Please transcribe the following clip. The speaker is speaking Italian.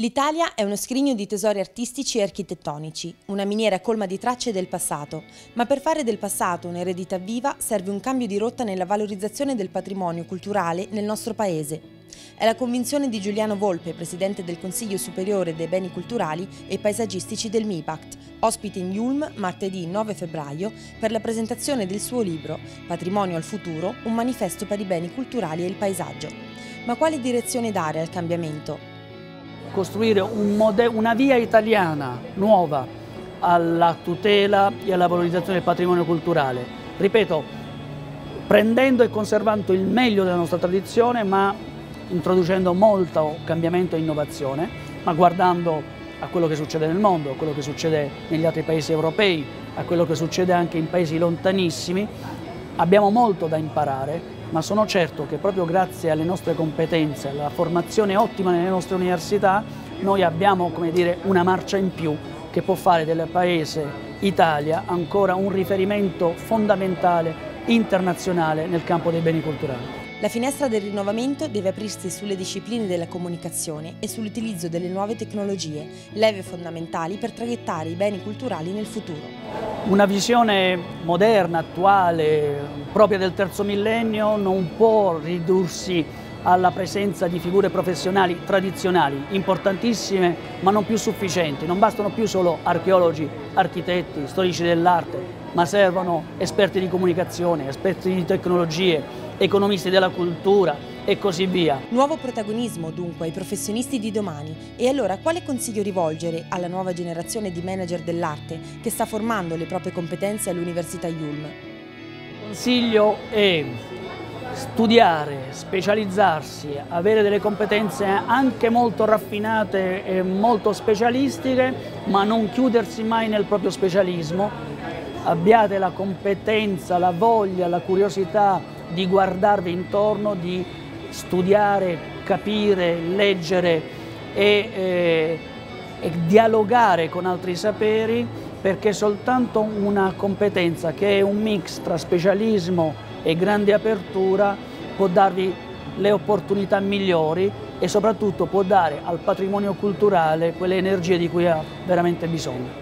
L'Italia è uno scrigno di tesori artistici e architettonici, una miniera colma di tracce del passato, ma per fare del passato un'eredità viva serve un cambio di rotta nella valorizzazione del patrimonio culturale nel nostro paese. È la convinzione di Giuliano Volpe, presidente del Consiglio Superiore dei Beni Culturali e Paesaggistici del MIPACT, ospite in Yulm martedì 9 febbraio per la presentazione del suo libro Patrimonio al futuro, un manifesto per i beni culturali e il paesaggio. Ma quale direzione dare al cambiamento? Costruire un una via italiana nuova alla tutela e alla valorizzazione del patrimonio culturale. Ripeto, prendendo e conservando il meglio della nostra tradizione, ma introducendo molto cambiamento e innovazione, ma guardando a quello che succede nel mondo, a quello che succede negli altri paesi europei, a quello che succede anche in paesi lontanissimi. Abbiamo molto da imparare, ma sono certo che proprio grazie alle nostre competenze, alla formazione ottima nelle nostre università, noi abbiamo dire, una marcia in più che può fare del Paese Italia ancora un riferimento fondamentale internazionale nel campo dei beni culturali. La finestra del rinnovamento deve aprirsi sulle discipline della comunicazione e sull'utilizzo delle nuove tecnologie, leve fondamentali per traghettare i beni culturali nel futuro. Una visione moderna, attuale, propria del terzo millennio non può ridursi alla presenza di figure professionali tradizionali, importantissime ma non più sufficienti. Non bastano più solo archeologi, architetti, storici dell'arte, ma servono esperti di comunicazione, esperti di tecnologie, economisti della cultura e così via. Nuovo protagonismo dunque ai professionisti di domani e allora quale consiglio rivolgere alla nuova generazione di manager dell'arte che sta formando le proprie competenze all'Università Yulm? Il consiglio è studiare, specializzarsi, avere delle competenze anche molto raffinate e molto specialistiche, ma non chiudersi mai nel proprio specialismo. Abbiate la competenza, la voglia, la curiosità di guardarvi intorno, di studiare, capire, leggere e, eh, e dialogare con altri saperi perché soltanto una competenza che è un mix tra specialismo e grande apertura può darvi le opportunità migliori e soprattutto può dare al patrimonio culturale quelle energie di cui ha veramente bisogno.